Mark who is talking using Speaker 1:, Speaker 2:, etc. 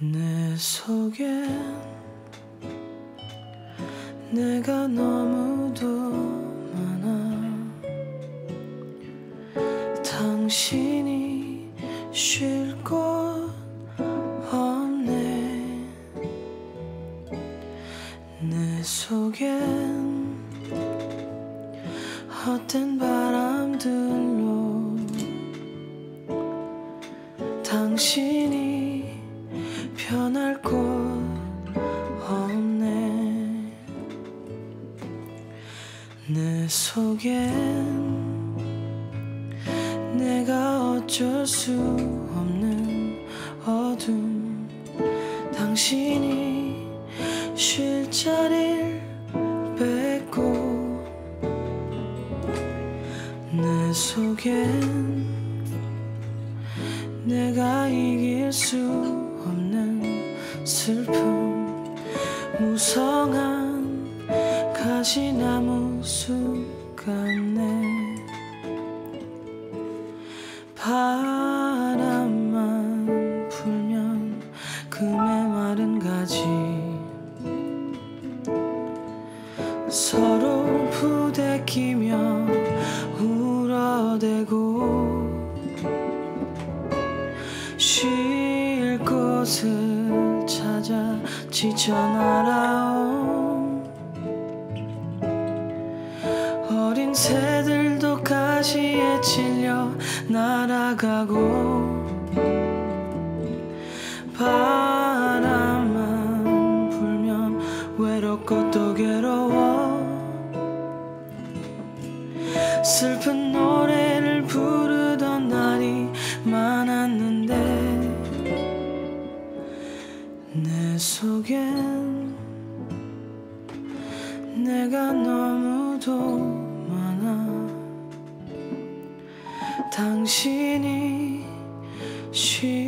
Speaker 1: 내 속엔 내가 너무도 많아. 당신이 쉴 곳 없네. 내 속엔 헛된 바람들로. 당신이 변할 곳 없네. 내 속엔 내가 어쩔 수 없는 어둠. 당신이 쉴 자리를 뺏고 내 속엔 내가 이길 수 슬픔 무성한 가시나무 숲 같네 바람만 불면 그 메마른 가지. 서로 부대끼며 울어대고 쉴 곳을 지쳐 날아온 어린 새들도 가시에 찔려 날아가고 바람만 불면 외롭고 또 괴로워. 슬픈 노래를 부르던 날이 많았는데 속엔 내가 너무도 많아. 당신이 쉴곳